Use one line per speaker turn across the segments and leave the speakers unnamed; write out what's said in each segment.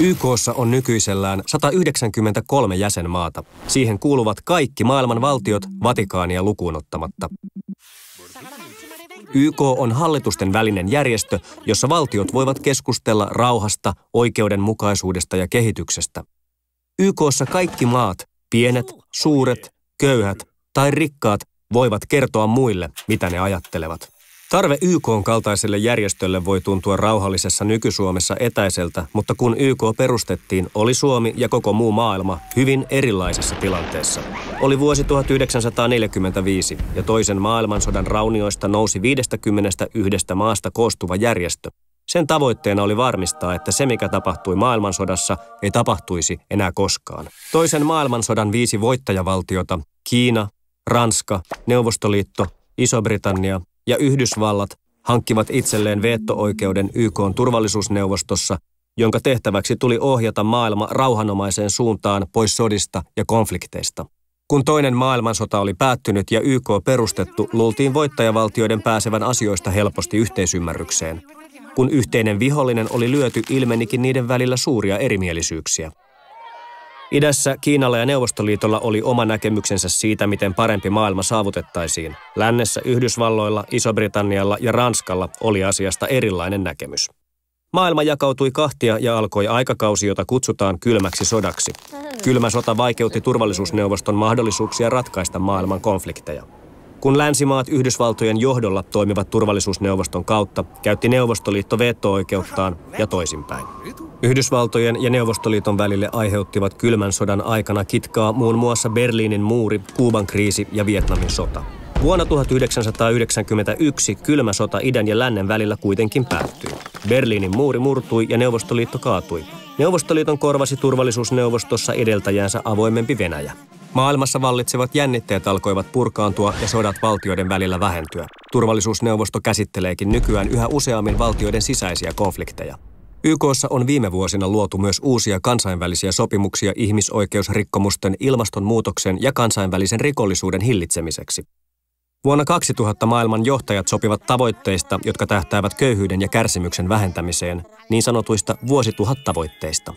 YKssa on nykyisellään 193 jäsenmaata. Siihen kuuluvat kaikki maailman valtiot Vatikaania lukuun ottamatta. YK on hallitusten välinen järjestö, jossa valtiot voivat keskustella rauhasta, oikeudenmukaisuudesta ja kehityksestä. YKssa kaikki maat, pienet, suuret, köyhät tai rikkaat, voivat kertoa muille, mitä ne ajattelevat. Tarve YK kaltaiselle järjestölle voi tuntua rauhallisessa nykysuomessa etäiseltä, mutta kun YK perustettiin, oli Suomi ja koko muu maailma hyvin erilaisessa tilanteessa. Oli vuosi 1945 ja toisen maailmansodan raunioista nousi 51 maasta koostuva järjestö. Sen tavoitteena oli varmistaa, että se mikä tapahtui maailmansodassa ei tapahtuisi enää koskaan. Toisen maailmansodan viisi voittajavaltiota, Kiina, Ranska, Neuvostoliitto, Iso-Britannia ja Yhdysvallat hankkivat itselleen veto-oikeuden YK turvallisuusneuvostossa, jonka tehtäväksi tuli ohjata maailma rauhanomaiseen suuntaan pois sodista ja konflikteista. Kun toinen maailmansota oli päättynyt ja YK perustettu, luultiin voittajavaltioiden pääsevän asioista helposti yhteisymmärrykseen. Kun yhteinen vihollinen oli lyöty, ilmenikin niiden välillä suuria erimielisyyksiä. Idässä Kiinalla ja Neuvostoliitolla oli oma näkemyksensä siitä, miten parempi maailma saavutettaisiin. Lännessä Yhdysvalloilla, Iso-Britannialla ja Ranskalla oli asiasta erilainen näkemys. Maailma jakautui kahtia ja alkoi aikakausi, jota kutsutaan kylmäksi sodaksi. Kylmä sota vaikeutti turvallisuusneuvoston mahdollisuuksia ratkaista maailman konflikteja. Kun länsimaat Yhdysvaltojen johdolla toimivat turvallisuusneuvoston kautta, käytti Neuvostoliitto veto-oikeuttaan ja toisinpäin. Yhdysvaltojen ja Neuvostoliiton välille aiheuttivat kylmän sodan aikana kitkaa muun muassa Berliinin muuri, Kuuban kriisi ja Vietnamin sota. Vuonna 1991 kylmä sota idän ja lännen välillä kuitenkin päättyi. Berliinin muuri murtui ja Neuvostoliitto kaatui. Neuvostoliiton korvasi turvallisuusneuvostossa edeltäjänsä avoimempi Venäjä. Maailmassa vallitsevat jännitteet alkoivat purkaantua ja sodat valtioiden välillä vähentyä. Turvallisuusneuvosto käsitteleekin nykyään yhä useammin valtioiden sisäisiä konflikteja. YKssa on viime vuosina luotu myös uusia kansainvälisiä sopimuksia ihmisoikeusrikkomusten, ilmastonmuutoksen ja kansainvälisen rikollisuuden hillitsemiseksi. Vuonna 2000 maailman johtajat sopivat tavoitteista, jotka tähtäävät köyhyyden ja kärsimyksen vähentämiseen, niin sanotuista vuosituhattavoitteista.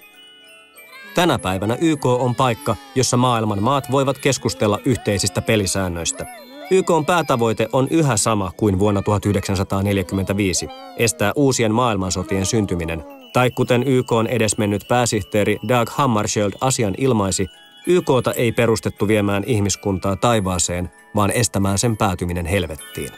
Tänä päivänä YK on paikka, jossa maailman maat voivat keskustella yhteisistä pelisäännöistä. YK on päätavoite on yhä sama kuin vuonna 1945, estää uusien maailmansotien syntyminen. Tai kuten YK on edesmennyt pääsihteeri Doug Hammarskjöld asian ilmaisi, YKta ei perustettu viemään ihmiskuntaa taivaaseen, vaan estämään sen päätyminen helvettiin.